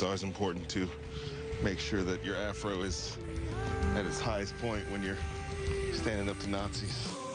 It's always important to make sure that your afro is at its highest point when you're standing up to Nazis.